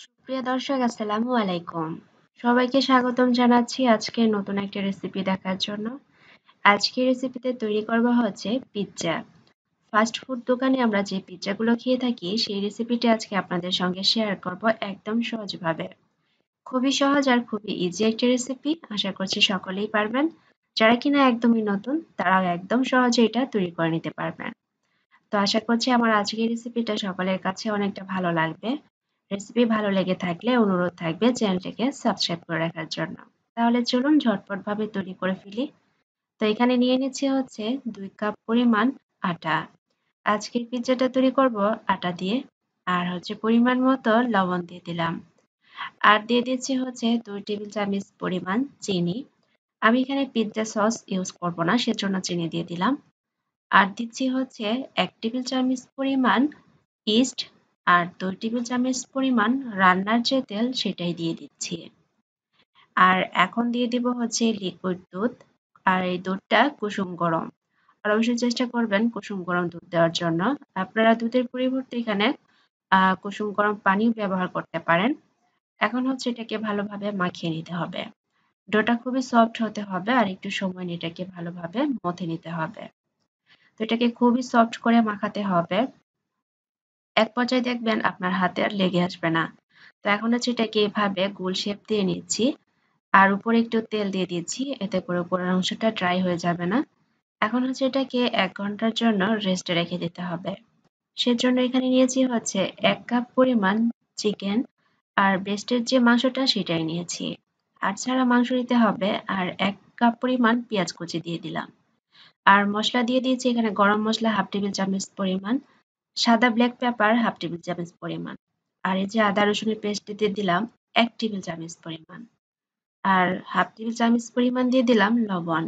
সুপ্রিয় দর্শক, আসসালামু আলাইকুম। সবাইকে স্বাগতম জানাচ্ছি আজকে নতুন একটা রেসিপি দেখার জন্য। আজকের রেসিপিতে তৈরি করব হচ্ছে পিৎজা ফাস্ট ফুড দোকানে আমরা যে পিৎজাগুলো খেয়ে থাকি, সেই রেসিপিটি আজকে আপনাদের সঙ্গে শেয়ার করব একদম সহজভাবে। খুবই সহজ আর খুবই ইজি একটা রেসিপি আশা করছি সকলেই পারবেন। যারা কিনা একদমই নতুন, তারাও একদম সহজে এটা তৈরি করে নিতে পারবেন। তো আশা করছি আমার আজকের রেসিপিটা সকলের কাছে অনেকটা ভালো লাগবে। রেসিপি ভালো লেগে থাকলে অনুরোধ থাকবে চ্যানেলটিকে সাবস্ক্রাইব করে রাখার জন্য। তাহলে চলুন ঝটপটভাবে তৈরি করে ফেলি। তো এখানে নিয়ে নিচ্ছি হচ্ছে দুই কাপ পরিমাণ আটা। আজকের পিৎজাটা তৈরি করব আটা দিয়ে। আর হচ্ছে পরিমাণ মতো লবণ দিয়ে দিলাম। আর দিয়ে দিচ্ছি হচ্ছে দুই টেবিল চামচ পরিমাণ চিনি। আমি এখানে পিৎজা সস ইউজ করব না, সেজন্য চিনি দিয়ে দিলাম। আর দিচ্ছি হচ্ছে এক টেবিল চামচ পরিমাণ ইস্ট আর দুই টেবিল চামচ পরিমাণ রান্নার যে তেল সেটাই দিয়ে দিচ্ছি। আর এখন দিয়ে দিব হচ্ছে লিকুইড দুধ আর এই দুধটা কুসুম গরম। আর অবশ্যই চেষ্টা করবেন কুসুম গরম দুধ দেওয়ার জন্য। আপনারা দুধের পরিবর্তে এখানে কুসুম গরম পানিও ব্যবহার করতে পারেন। এখন হচ্ছে এটাকে ভালোভাবে মাখিয়ে নিতে হবে। ডোটা খুবই সফট হতে হবে আর একটু সময় নিয়ে এটাকে ভালোভাবে মথে নিতে হবে। তো এটাকে খুবই সফট করে মাখাতে হবে। এক পর্যায়ে দেখবেন আপনার হাতে আর লেগে আসবে না। তো এখন হচ্ছে এটাকে এভাবে গোল শেপ দিয়ে নিচ্ছি আর উপরে একটু তেল দিয়ে দিচ্ছি, এতে করে উপরের অংশটা ড্রাই হয়ে যাবে না। এখন হচ্ছে এটাকে এক ঘণ্টার জন্য রেস্টে রেখে দিতে হবে। সেজন্য এখানে নিয়েছি হচ্ছে এক কাপ পরিমাণ চিকেন আর বেস্টের যে মাংসটা সেটাই নিয়েছি। আর ছাড়া মাংস নিতে হবে আর এক কাপ পরিমাণ পেঁয়াজ কুচি দিয়ে দিলাম। আর মশলা দিয়ে দিয়েছি এখানে গরম মশলা হাফ টেবিল চামচ পরিমাণ। সাদা ব্ল্যাক পেপার হাফ টেবিল চামচ পরিমাণ। আর এই যে আদা রসুনের পেস্ট দিয়ে দিলাম, এক টেবিল চামচ পরিমাণ। আর হাফ টেবিল চামচ পরিমাণ দিয়ে দিলাম লবণ।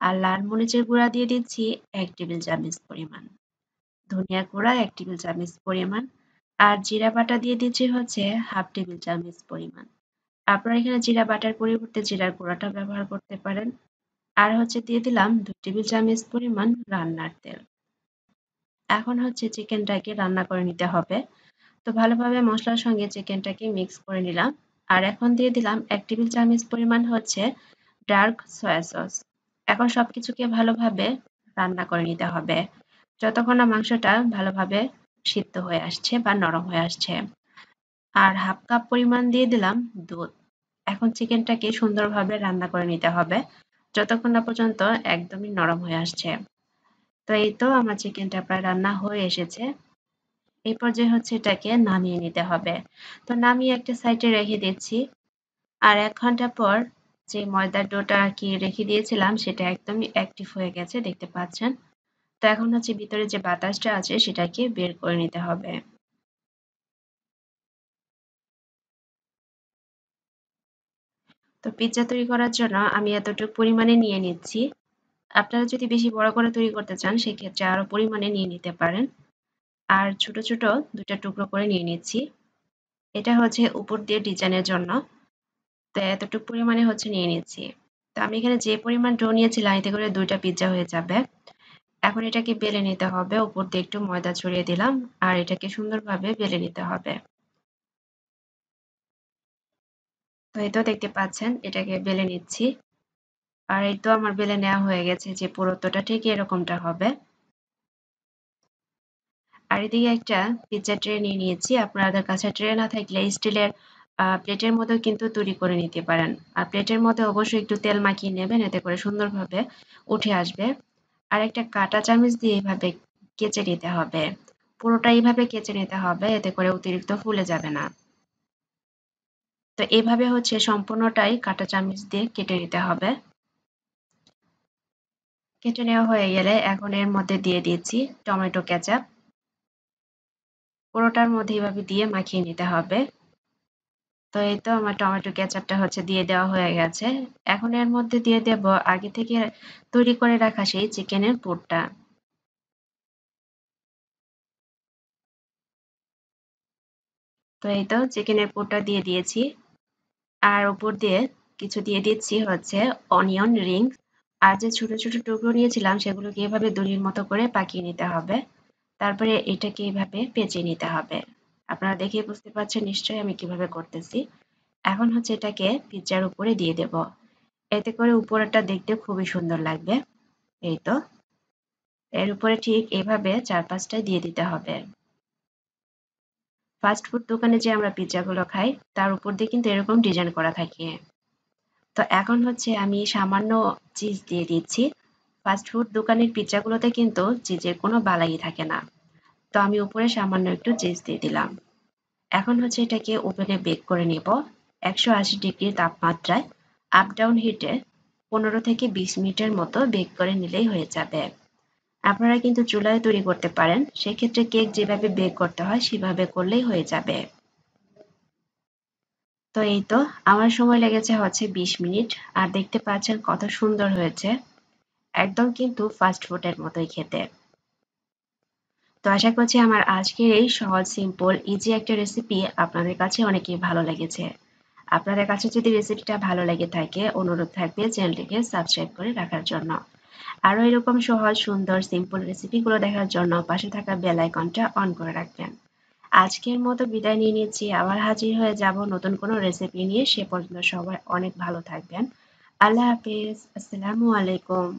আর লাল মরিচের গুঁড়া দিয়ে দিচ্ছি এক টেবিল চামচ পরিমাণ। ধনিয়া গুঁড়া এক টেবিল চামচ পরিমাণ। আর জিরা বাটা দিয়ে দিচ্ছি হচ্ছে হাফ টেবিল চামচ পরিমাণ। আপনারা এখানে জিরা বাটার পরিবর্তে জিরার গুঁড়াটা ব্যবহার করতে পারেন। আর হচ্ছে দিয়ে দিলাম দু টেবিল চামচ পরিমাণ রান্নার তেল। এখন হচ্ছে চিকেনটাকে রান্না করে নিতে হবে। তো ভালোভাবে মশলার সঙ্গে চিকেনটাকে মিক্স করে নিলাম। আর এখন দিয়ে দিলাম এক টেবিল চামচ পরিমাণ হচ্ছে ডার্ক সয়া সস এখন সবকিছুকে ভালোভাবে রান্না করে নিতে হবে। যতক্ষণ না মাংসটা ভালোভাবে সিদ্ধ হয়ে আসছে বা নরম হয়ে আসছে। আর হাফ কাপ পরিমাণ দিয়ে দিলাম দুধ। এখন চিকেনটাকে সুন্দরভাবে রান্না করে নিতে হবে। যতক্ষণ না পর্যন্ত একদমই নরম হয়ে আসছে। তো এই তো আমার চিকেনটা প্রায় রান্না হয়ে এসেছে। এই পর্যায়ে হচ্ছে এটাকে নামিয়ে নিতে হবে। তো নামিয়ে একটা সাইডে রেখে দিচ্ছি। আর এক ঘণ্টা পর যে ময়দার ডোটা আর কি রেখে দিয়েছিলাম, সেটা একদমই অ্যাক্টিভ হয়ে গেছে, দেখতে পাচ্ছেন। তো এখন হচ্ছে ভিতরে যে বাতাসটা আছে, সেটাকে বের করে নিতে হবে। তো পিৎজা তৈরি করার জন্য আমি এতটুকু পরিমাণে নিয়ে নিচ্ছি। আপনারা যদি বেশি বড় করে তৈরি করতে চান, সেক্ষেত্রে আরও পরিমাণে নিয়ে নিতে পারেন। আর ছোট ছোট দুটা টুকরো করে নিয়ে নিচ্ছি। এটা হচ্ছে উপর দিয়ে ডিজাইনের জন্য। তো এতটুকু পরিমাণে হচ্ছে নিয়ে নিচ্ছি। তো আমি এখানে যে পরিমাণ ডো নিয়েছিলাম, এতে করে দুইটা পিৎজা হয়ে যাবে। এখন এটাকে বেলে নিতে হবে। উপর দিয়ে একটু ময়দা ছড়িয়ে দিলাম, আর এটাকে সুন্দরভাবে বেলে নিতে হবে। তো এই তো দেখতে পাচ্ছেন, এটাকে বেলে নিচ্ছি। আর এই তো আমার বেলে নেওয়া হয়ে গেছে যে পুরোত্বটা ঠিক এরকমটা হবে। আর এদিকে একটা পিৎজা ট্রে নিয়ে নিয়েছি। আপনাদের কাছে ট্রে না থাকলে স্টিলের প্লেটের মধ্যেও কিন্তু তৈরি করে নিতে পারেন। আর প্লেটের মধ্যে অবশ্যই একটু তেল মাখিয়ে নেবেন, এতে করে সুন্দরভাবে উঠে আসবে। আর একটা কাটা চামচ দিয়ে এইভাবে কেচে নিতে হবে। পুরোটা এইভাবে কেচে নিতে হবে, এতে করে অতিরিক্ত ফুলে যাবে না। তো এইভাবে হচ্ছে সম্পূর্ণটাই কাটা চামচ দিয়ে কেটে নিতে হবে। কেটে নেওয়া হয়ে গেলে এখন এর মধ্যে দিয়ে দিচ্ছি টমেটো কেচাপ। পুরোটার মধ্যে এইভাবে দিয়ে মাখিয়ে নিতে হবে। তো এই তো আমার টমেটো কেচাপটা হচ্ছে দিয়ে দেওয়া হয়ে গেছে। এখন এর মধ্যে দিয়ে দেব আগে থেকে তৈরি করে রাখা সেই চিকেনের পুরটা। তো এই তো চিকেনের পুরটা দিয়ে দিয়েছি। আর উপর দিয়ে কিছু দিয়ে দিচ্ছি হচ্ছে অনিয়ন রিংস আর যে ছোট ছোট টুকরো নিয়েছিলাম, সেগুলোকে এভাবে দড়ির মতো করে পাকিয়ে নিতে হবে। তারপরে এটাকে এভাবে পেঁচে নিতে হবে। আপনারা দেখে বুঝতে পারছেন নিশ্চয়ই আমি কীভাবে করতেছি। এখন হচ্ছে এটাকে পিৎজার উপরে দিয়ে দেব। এতে করে উপরেটা দেখতে খুবই সুন্দর লাগবে। এই তো। এর উপরে ঠিক এভাবে চার পাঁচটায় দিয়ে দিতে হবে। ফাস্ট ফুড দোকানে যে আমরা পিৎজাগুলো খাই, তার উপর দিয়ে কিন্তু এরকম ডিজাইন করা থাকে। তো এখন হচ্ছে আমি সামান্য চিজ দিয়ে দিচ্ছি। ফাস্ট ফুড দোকানের পিৎজাগুলোতে কিন্তু চিজের কোনো বালাই থাকে না। তো আমি উপরে সামান্য একটু চিজ দিয়ে দিলাম। এখন হচ্ছে এটাকে ওভেনে বেক করে নেব। একশো আশি ডিগ্রি তাপমাত্রায় আপ ডাউন হিটে পনেরো থেকে বিশ মিনিটের মতো বেক করে নিলেই হয়ে যাবে। আপনারা কিন্তু চুলায় তৈরি করতে পারেন। সেক্ষেত্রে কেক যেভাবে বেক করতে হয়, সেভাবে করলেই হয়ে যাবে। তো এই তো, আমার সময় লেগেছে হচ্ছে বিশ মিনিট, আর দেখতে পাচ্ছেন কত সুন্দর হয়েছে। একদম কিন্তু ফাস্ট ফুডের মতোই খেতে। তো আশা করছি আমার আজকের এই সহজ সিম্পল ইজি একটা রেসিপি আপনাদের কাছে অনেকই ভালো লেগেছে। আপনাদের কাছে যদি রেসিপিটা ভালো লেগে থাকে, অনুরোধ থাকবে চ্যানেলটিকে সাবস্ক্রাইব করে রাখার জন্য। আরও এরকম সহজ, সুন্দর সিম্পল রেসিপিগুলো দেখার জন্য পাশে থাকা বেল আইকনটা অন করে রাখবেন। আজকের মতো বিদায় নিয়ে নিচ্ছি। আবার হাজির হয়ে যাব নতুন কোনো রেসিপি নিয়ে। সে পর্যন্ত সবাই অনেক ভালো থাকবেন। আল্লাহ হাফিজ। আসসালামু আলাইকুম।